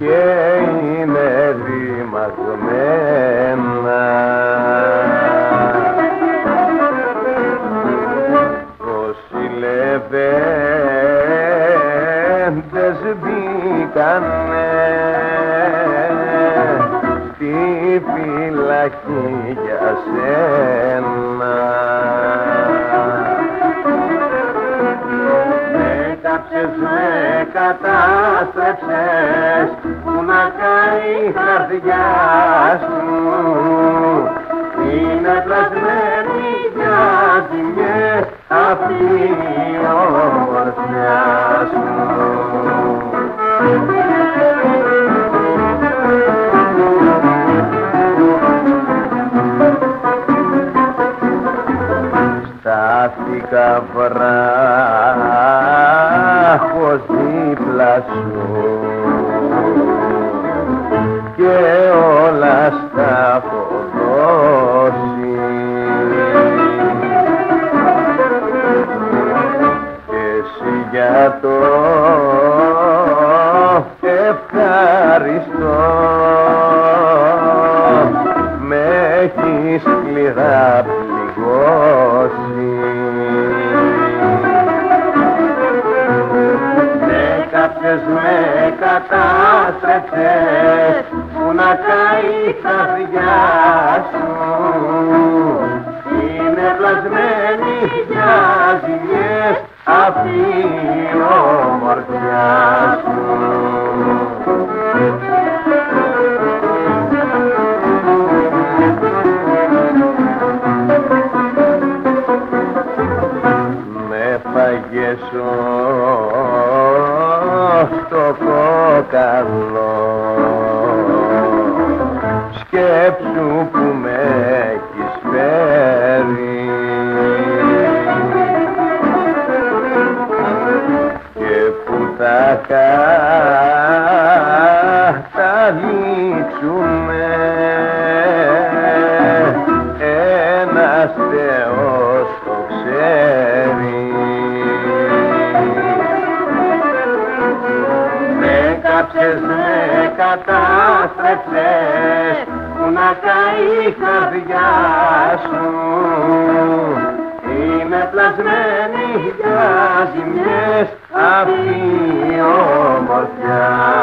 Yeah. Ρημαγμένα Πόσοι λεβέντες μπήκανε στη φυλακή για σένα με κατάστρεψες που να κάνει η καρδιά σου. Είναι πλασμένη για ζημιές αυτή η Στάθηκα βράχος δίπλα σου. Και όλα στα έχω δώσει και εσύ για το ευχαριστώ. Με έχεις σκληρά πληγώσει κατάστρεψες που να καεί η καρδιά σου. Είναι πλασμένη για ζημιές αυτή η ομορφιά σου. Με φαγες στο κόκαλο σκέψου που με έχεις φέρει. Και που θα καταλήξουμε Κάποιες με κατάστρεψες που να καεί η καρδιά σου. Είμαι πλασμένη για ζημιές αυτή η ομορφιά.